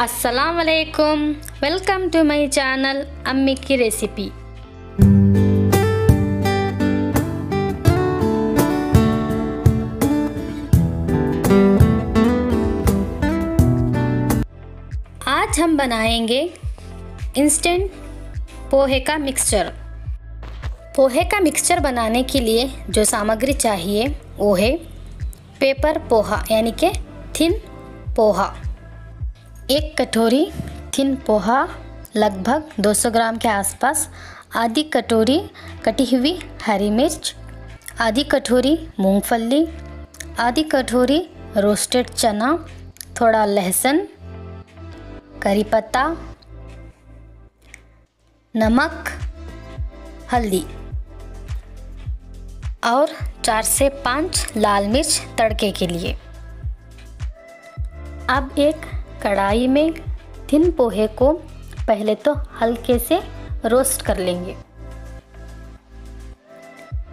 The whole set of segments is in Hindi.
असलकम वेलकम टू माई चैनल अम्मी की रेसिपी आज हम बनाएँगे इंस्टेंट पोहे का मिक्सचर पोहे का मिक्सचर बनाने के लिए जो सामग्री चाहिए, वो है पेपर पोहा, यानी कि थिन पोहा. एक कटोरी थिन पोहा, लगभग 200 ग्राम के आसपास, आधी कटोरी कटी हुई हरी मिर्च, आधी कटोरी मूंगफली, आधी कटोरी रोस्टेड चना, थोड़ा लहसुन, करी पत्ता, नमक, हल्दी और चार से पाँच लाल मिर्च तड़के के लिए। अब एक कढ़ाई में थिन पोहे को पहले तो हल्के से रोस्ट कर लेंगे।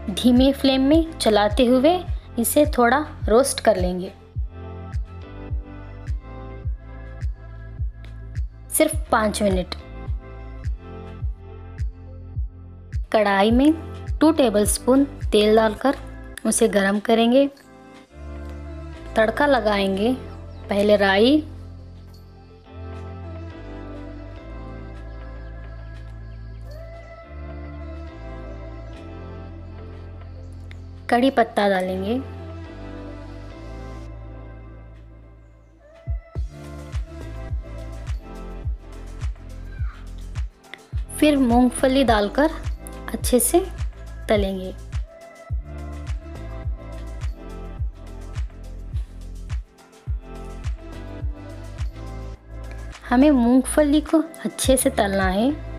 धीमी फ्लेम में चलाते हुए इसे थोड़ा रोस्ट कर लेंगे। सिर्फ़ पाँच मिनट। कढ़ाई में टू टेबलस्पून तेल डालकर उसे गरम करेंगे। तड़का लगाएँगे। पहले राई कड़ी पत्ता डालेंगे। फिर मूंगफली डालकर अच्छे से तलेंगे। हमें मूंगफली को अच्छे से तलना है।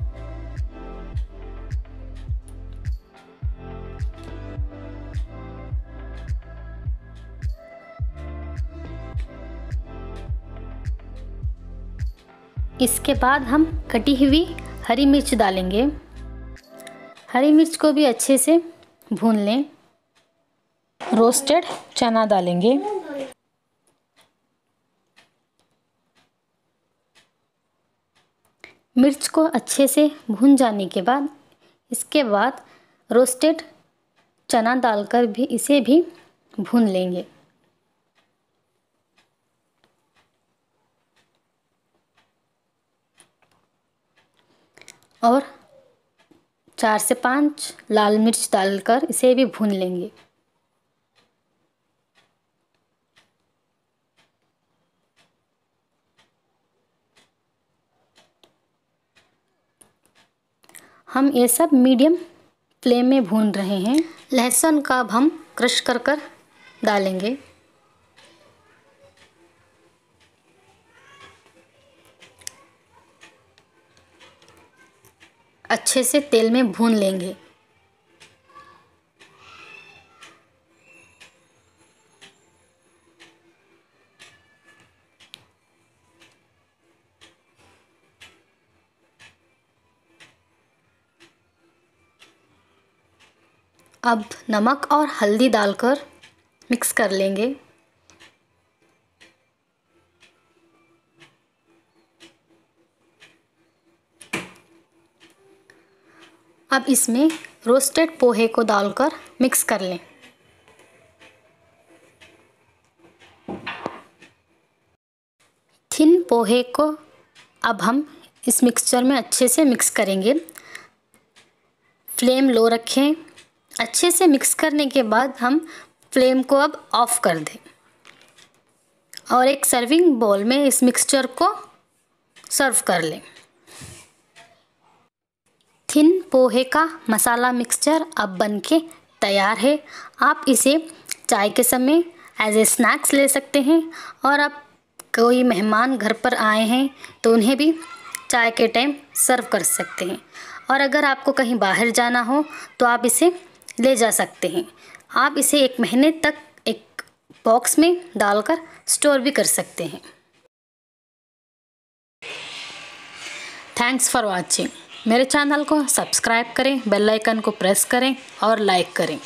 इसके बाद हम कटी हुई हरी मिर्च डालेंगे। हरी मिर्च को भी अच्छे से भून लें। रोस्टेड चना डालेंगे। मिर्च को अच्छे से भून जाने के बाद, इसके बाद रोस्टेड चना डालकर भी इसे भी भून लेंगे। और चार से पाँच लाल मिर्च डालकर इसे भी भून लेंगे। हम ये सब मीडियम फ्लेम में भून रहे हैं। लहसुन का अब हम क्रश कर कर डालेंगे। अच्छे से तेल में भून लेंगे। अब नमक और हल्दी डालकर मिक्स कर लेंगे। अब इसमें रोस्टेड पोहे को डालकर मिक्स कर लें। थिन पोहे को अब हम इस मिक्सचर में अच्छे से मिक्स करेंगे। फ्लेम लो रखें। अच्छे से मिक्स करने के बाद हम फ्लेम को अब ऑफ़ कर दें। और एक सर्विंग बोल में इस मिक्सचर को सर्व कर लें। थिन पोहे का मसाला मिक्सचर अब बन के तैयार है। आप इसे चाय के समय एज ए स्नैक्स ले सकते हैं और आप कोई मेहमान घर पर आए हैं तो उन्हें भी चाय के टाइम सर्व कर सकते हैं। और अगर आपको कहीं बाहर जाना हो तो आप इसे ले जा सकते हैं। आप इसे एक महीने तक एक बॉक्स में डालकर स्टोर भी कर सकते हैं। थैंक्स फॉर वॉचिंग मेरे चैनल को सब्सक्राइब करें बेल आइकन को प्रेस करें और लाइक करें।